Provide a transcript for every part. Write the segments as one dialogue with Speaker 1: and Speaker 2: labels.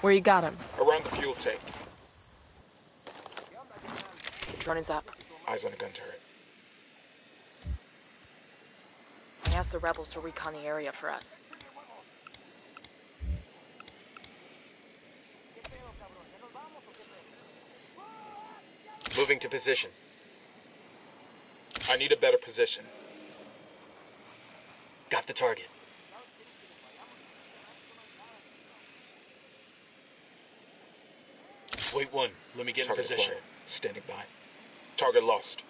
Speaker 1: Where you got him?
Speaker 2: Around the fuel tank.
Speaker 1: Drone is up.
Speaker 2: Eyes on a gun turret.
Speaker 1: I asked the rebels to recon the area for us.
Speaker 2: Moving to position. I need a better position. Got the target. Wait one. Let me get
Speaker 3: Target
Speaker 2: in position.
Speaker 3: acquired.
Speaker 2: Standing by. Target lost.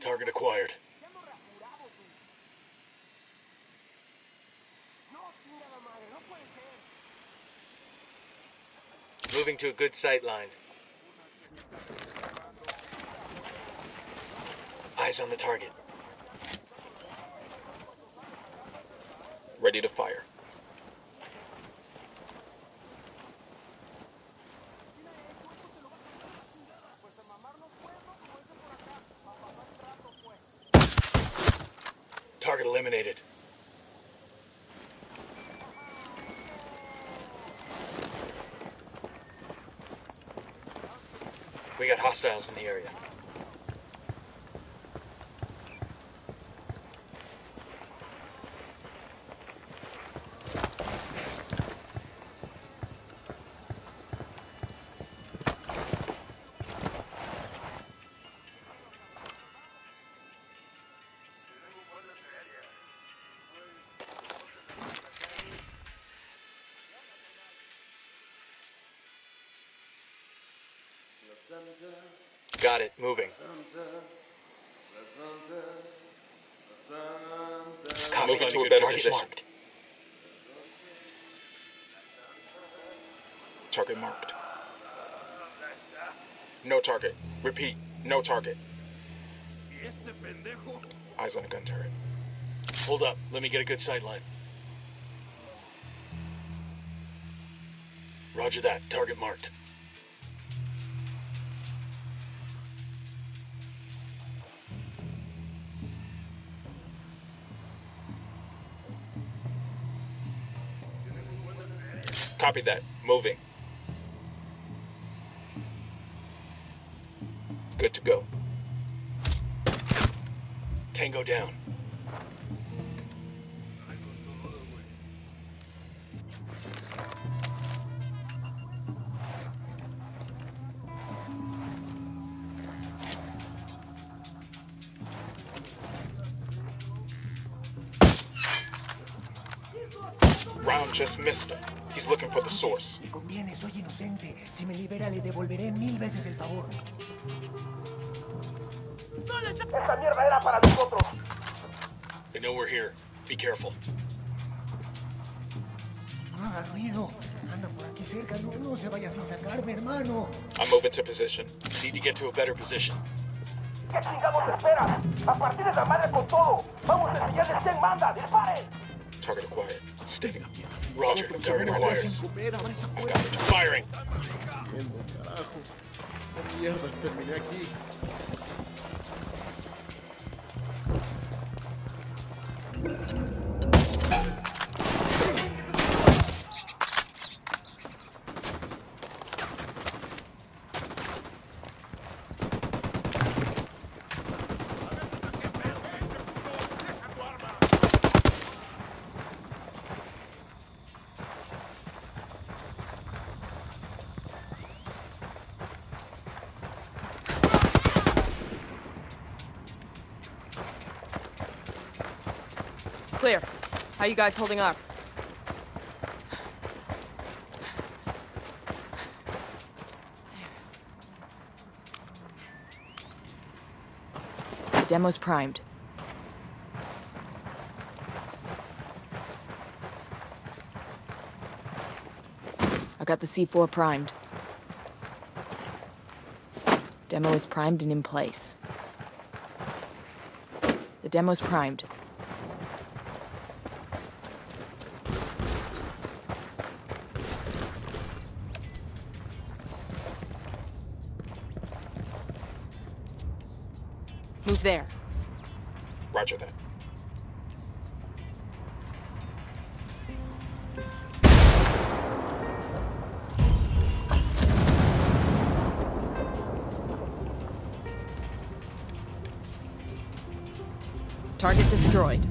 Speaker 2: Target acquired. Moving to a good sight line. Eyes on the target. Ready to fire. Target eliminated. We got hostiles in the area. Got it. Moving. Copy. Moving to a better position. Marked. Target marked. No target. Repeat. No target. Eyes on a gun turret. Hold up. Let me get a good sight line. Roger that. Target marked. Copy that. Moving. Good to go. Tango down. Round just missed him. He's looking for the source.
Speaker 4: Le conviene, soy inocente. Si me libera, le devolveré mil veces el favor.
Speaker 5: ¡Esta mierda era para nosotros!
Speaker 2: They know we're here. Be careful.
Speaker 4: No haga ruido. Anda por aquí cerca. No, no se vaya sin sacarme, hermano.
Speaker 2: I'm moving to position. Need to get to a better position.
Speaker 5: ¿Qué chingados esperan? A partir de la madre con todo. Vamos a enseñarles quién manda. ¡Disparen!
Speaker 2: Target acquired. Standing up. Roger. Target
Speaker 4: No vaya sin
Speaker 2: acquired.
Speaker 4: comer, abre esa
Speaker 2: I got it. Firing.
Speaker 1: Clear. How you guys holding up? Demo's primed. I got the C4 primed. Demo is primed and in place. The demo's primed. Move there.
Speaker 2: Roger that.
Speaker 1: Target destroyed.